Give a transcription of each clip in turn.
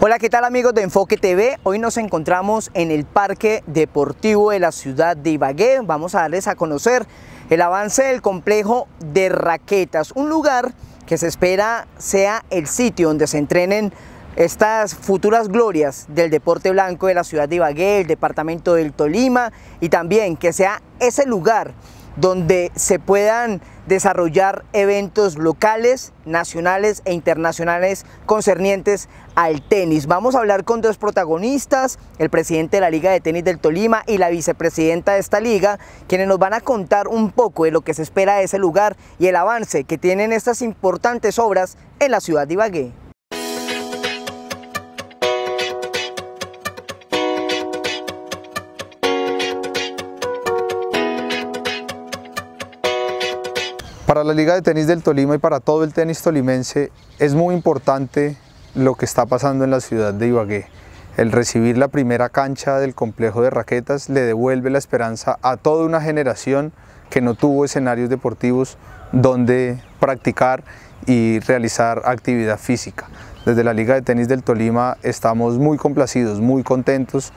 Hola, ¿qué tal amigos de Enfoque TV? Hoy nos encontramos en el Parque Deportivo de la ciudad de Ibagué. Vamos a darles a conocer el avance del complejo de raquetas, un lugar que se espera sea el sitio donde se entrenen estas futuras glorias del deporte blanco de la ciudad de Ibagué, el departamento del Tolima y también que sea ese lugar donde se puedan desarrollar eventos locales, nacionales e internacionales concernientes al tenis. Vamos a hablar con dos protagonistas, el presidente de la Liga de Tenis del Tolima y la vicepresidenta de esta liga, quienes nos van a contar un poco de lo que se espera de ese lugar y el avance que tienen estas importantes obras en la ciudad de Ibagué. Para la Liga de Tenis del Tolima y para todo el tenis tolimense es muy importante lo que está pasando en la ciudad de Ibagué. El recibir la primera cancha del complejo de raquetas le devuelve la esperanza a toda una generación que no tuvo escenarios deportivos donde practicar y realizar actividad física. Desde la Liga de Tenis del Tolima estamos muy complacidos, muy contentos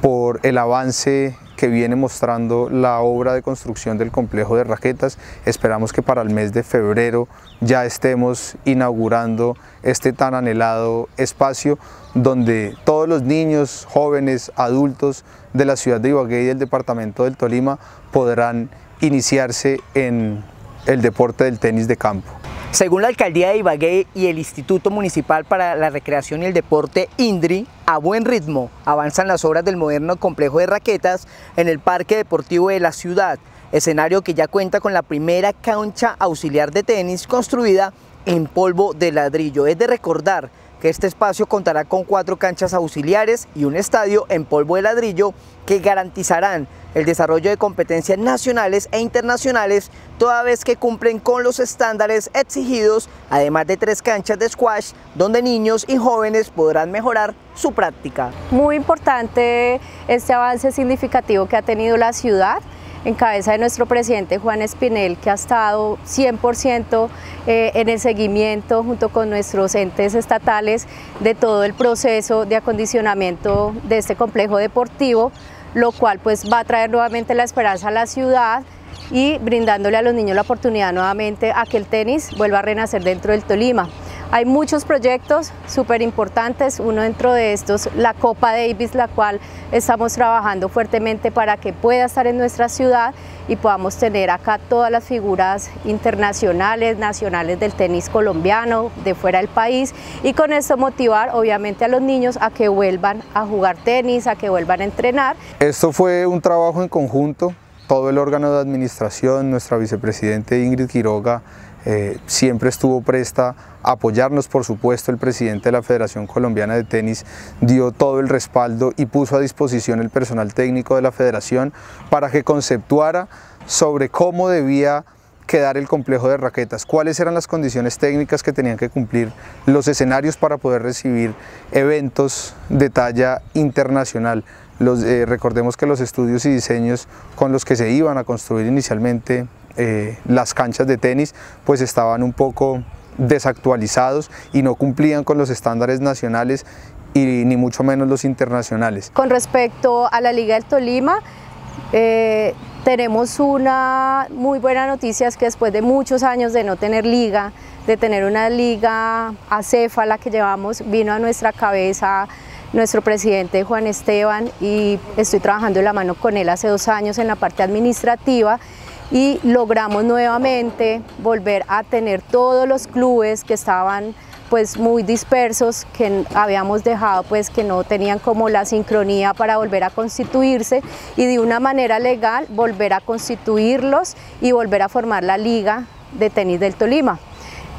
por el avance que viene mostrando la obra de construcción del complejo de raquetas. Esperamos que para el mes de febrero ya estemos inaugurando este tan anhelado espacio donde todos los niños, jóvenes, adultos de la ciudad de Ibagué y del departamento del Tolima podrán iniciarse en el deporte del tenis de campo. Según la Alcaldía de Ibagué y el Instituto Municipal para la Recreación y el Deporte INDRI, a buen ritmo avanzan las obras del moderno complejo de raquetas en el Parque Deportivo de la ciudad, escenario que ya cuenta con la primera cancha auxiliar de tenis construida en polvo de ladrillo. Es de recordar que este espacio contará con cuatro canchas auxiliares y un estadio en polvo de ladrillo que garantizarán el desarrollo de competencias nacionales e internacionales toda vez que cumplen con los estándares exigidos, además de tres canchas de squash donde niños y jóvenes podrán mejorar su práctica. Muy importante este avance significativo que ha tenido la ciudad en cabeza de nuestro presidente Juan Espinel, que ha estado 100% eh, en el seguimiento junto con nuestros entes estatales de todo el proceso de acondicionamiento de este complejo deportivo, lo cual pues va a traer nuevamente la esperanza a la ciudad y brindándole a los niños la oportunidad nuevamente a que el tenis vuelva a renacer dentro del Tolima. Hay muchos proyectos súper importantes, uno dentro de estos, la Copa Davis, la cual estamos trabajando fuertemente para que pueda estar en nuestra ciudad y podamos tener acá todas las figuras internacionales, nacionales del tenis colombiano, de fuera del país y con esto motivar obviamente a los niños a que vuelvan a jugar tenis, a que vuelvan a entrenar. Esto fue un trabajo en conjunto, todo el órgano de administración, nuestra vicepresidente Ingrid Quiroga, eh, siempre estuvo presta a apoyarnos, por supuesto, el presidente de la Federación Colombiana de Tenis dio todo el respaldo y puso a disposición el personal técnico de la federación para que conceptuara sobre cómo debía quedar el complejo de raquetas, cuáles eran las condiciones técnicas que tenían que cumplir los escenarios para poder recibir eventos de talla internacional. Eh, recordemos que los estudios y diseños con los que se iban a construir inicialmente eh, las canchas de tenis pues estaban un poco desactualizados y no cumplían con los estándares nacionales y ni mucho menos los internacionales. Con respecto a la Liga del Tolima, eh, tenemos una muy buena noticia, es que después de muchos años de no tener liga, de tener una liga acéfala que llevamos, vino a nuestra cabeza nuestro presidente Juan Esteban y estoy trabajando en la mano con él hace dos años en la parte administrativa y logramos nuevamente volver a tener todos los clubes que estaban pues muy dispersos, que habíamos dejado pues que no tenían como la sincronía para volver a constituirse y de una manera legal volver a constituirlos y volver a formar la liga de tenis del Tolima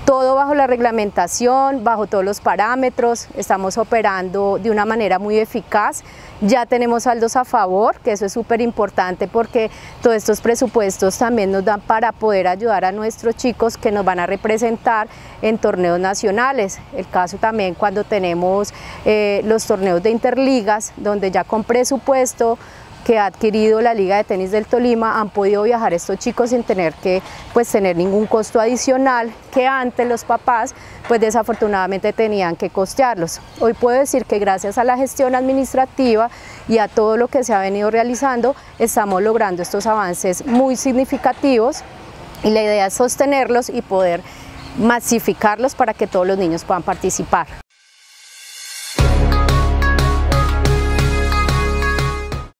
todo bajo la reglamentación, bajo todos los parámetros, estamos operando de una manera muy eficaz, ya tenemos saldos a favor, que eso es súper importante porque todos estos presupuestos también nos dan para poder ayudar a nuestros chicos que nos van a representar en torneos nacionales. El caso también cuando tenemos eh, los torneos de interligas, donde ya con presupuesto que ha adquirido la Liga de Tenis del Tolima han podido viajar estos chicos sin tener que pues, tener ningún costo adicional que antes los papás pues desafortunadamente tenían que costearlos. Hoy puedo decir que gracias a la gestión administrativa y a todo lo que se ha venido realizando estamos logrando estos avances muy significativos y la idea es sostenerlos y poder masificarlos para que todos los niños puedan participar.